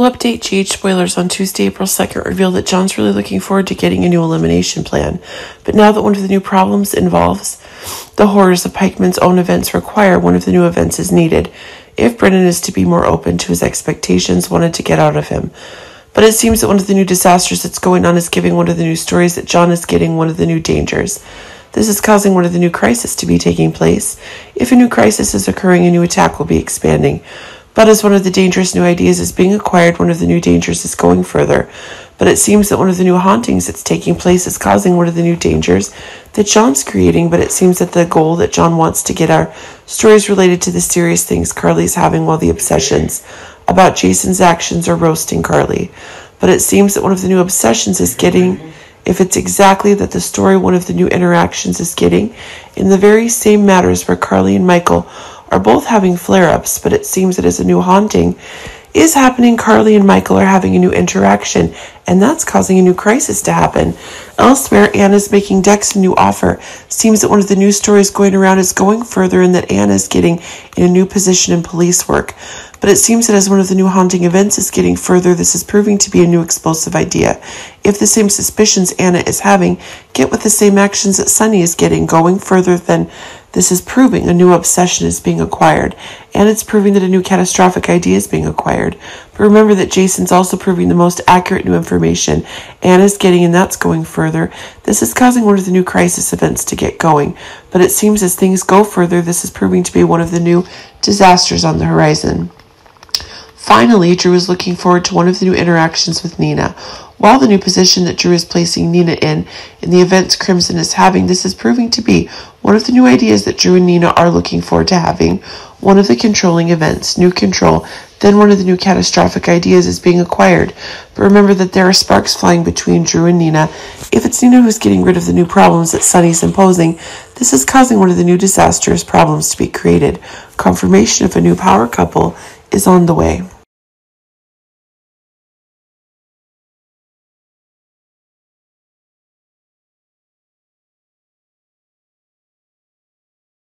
Update GH spoilers on Tuesday, April 2nd revealed that John's really looking forward to getting a new elimination plan. But now that one of the new problems involves the horrors of Pikeman's own events require, one of the new events is needed. If Brennan is to be more open to his expectations wanted to get out of him. But it seems that one of the new disasters that's going on is giving one of the new stories that John is getting one of the new dangers. This is causing one of the new crises to be taking place. If a new crisis is occurring, a new attack will be expanding. But as one of the dangerous new ideas is being acquired, one of the new dangers is going further. But it seems that one of the new hauntings that's taking place is causing one of the new dangers that John's creating. But it seems that the goal that John wants to get are stories related to the serious things Carly's having while the obsessions about Jason's actions are roasting Carly. But it seems that one of the new obsessions is getting if it's exactly that the story one of the new interactions is getting in the very same matters where Carly and Michael are both having flare ups, but it seems that as a new haunting is happening, Carly and Michael are having a new interaction, and that's causing a new crisis to happen. Elsewhere, Anna's making Dex a new offer. Seems that one of the news stories going around is going further and that Anna's getting in a new position in police work. But it seems that as one of the new haunting events is getting further, this is proving to be a new explosive idea. If the same suspicions Anna is having get with the same actions that Sonny is getting, going further than this is proving a new obsession is being acquired, and it's proving that a new catastrophic idea is being acquired. But remember that Jason's also proving the most accurate new information Anna's getting, and that's going further. This is causing one of the new crisis events to get going. But it seems as things go further, this is proving to be one of the new disasters on the horizon. Finally, Drew is looking forward to one of the new interactions with Nina. While the new position that Drew is placing Nina in, in the events Crimson is having, this is proving to be one of the new ideas that Drew and Nina are looking forward to having. One of the controlling events, new control, then one of the new catastrophic ideas is being acquired. But remember that there are sparks flying between Drew and Nina. If it's Nina who's getting rid of the new problems that Sonny's imposing, this is causing one of the new disastrous problems to be created. Confirmation of a new power couple is on the way.